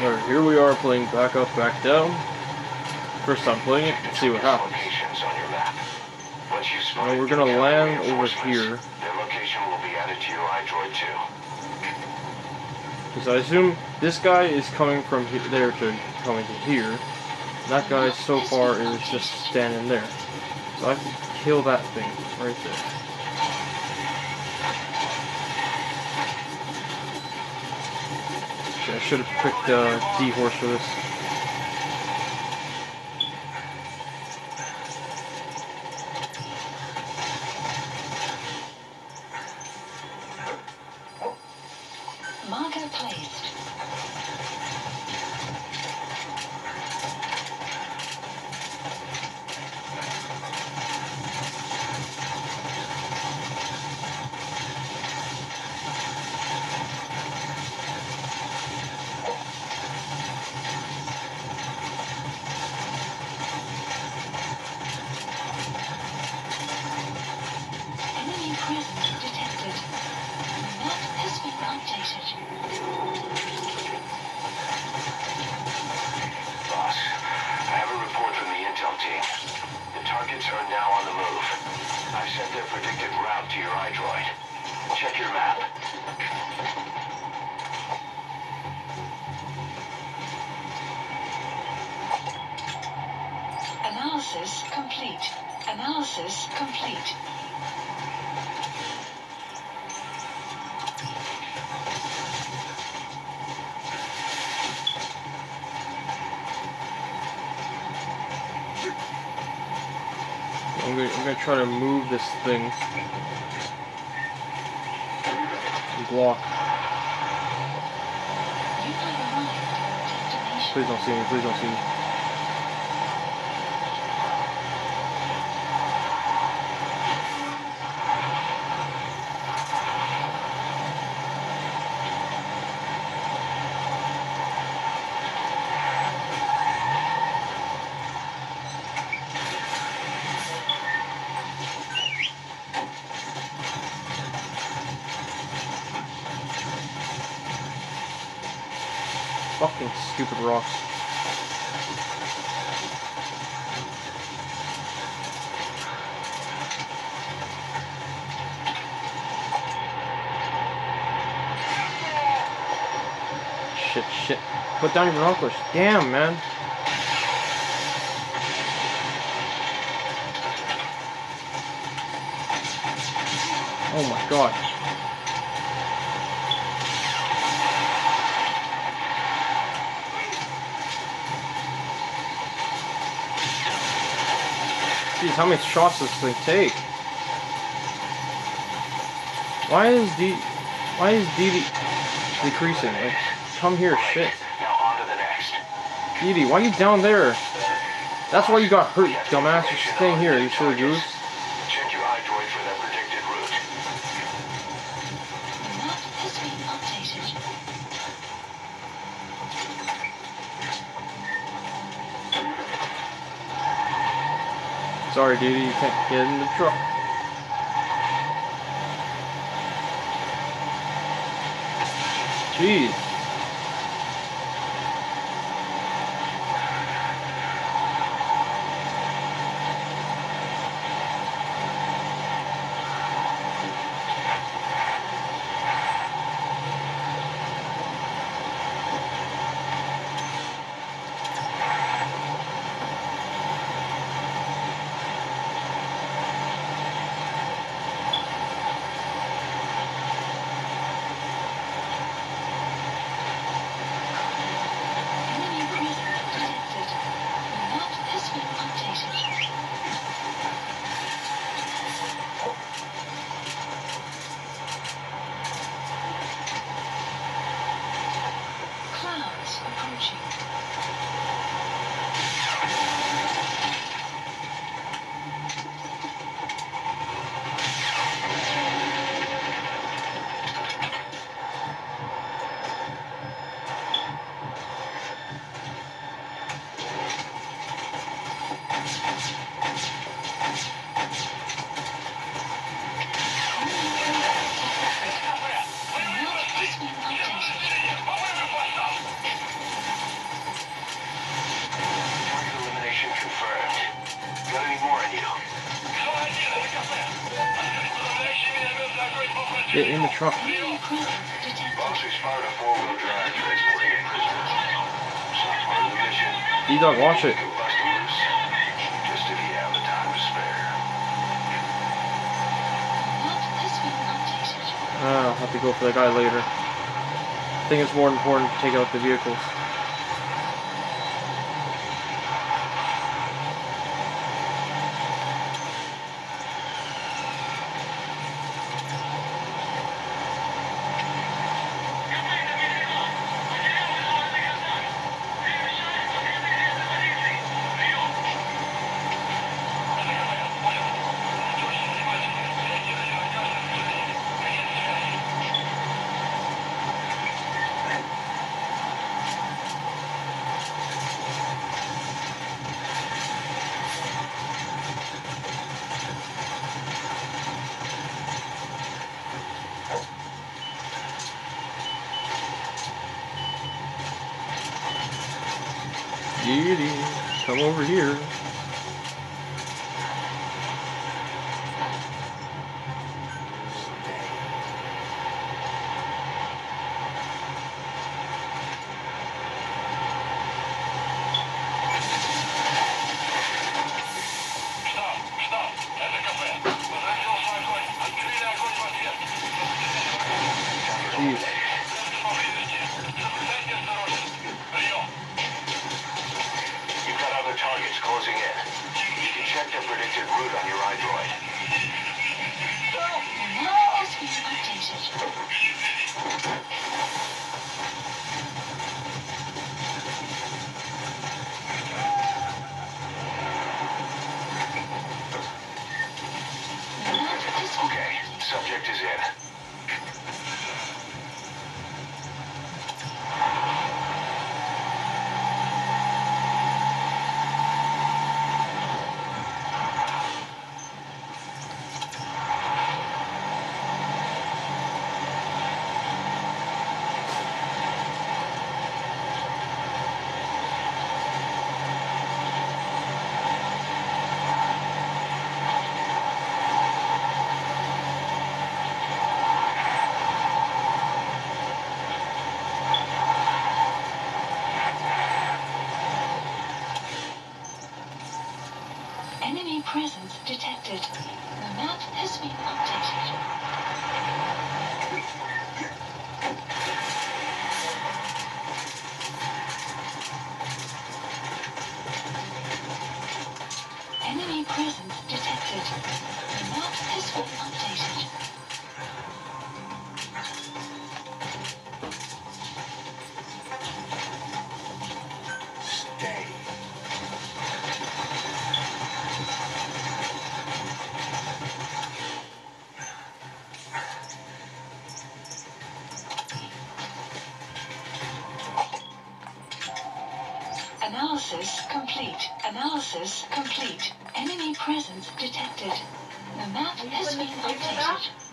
Alright, here we are playing back up, back down. First time playing it, let's see what happens. Well, we're gonna land over here. Their location will be added to your. Because I assume this guy is coming from he there to coming to here. That guy so far is just standing there. So I have to kill that thing right there. Should have picked uh, D horse for this. Boss, I have a report from the intel team. The targets are now on the move. I've sent their predicted route to your iDroid. Check your map. Analysis complete. Analysis complete. Gonna, I'm gonna try to move this thing. Block. Your destination. Please don't see me, please don't see me. Fucking stupid rocks. Shit, shit. Put down your binoculars. Damn, man. Oh my god. Jeez, how many shots does this thing take? Why is D... Why is DD decreasing? Like, come here, shit. DD, why are you down there? That's why you got hurt, dumbass. You're staying here, you silly goose. Check your iDroid for their predicted route. Map has been updated. Sorry, dude, you can't get in the truck. Jeez. To spare. Map has been updated. Ah, I'll have to go for the guy later. I think it's more important to take out the vehicles. Giddy, come over here. Is in. Presence detected. The map has been updated. Enemy presence detected. Analysis complete. Analysis complete. Enemy presence detected. The map has been updated.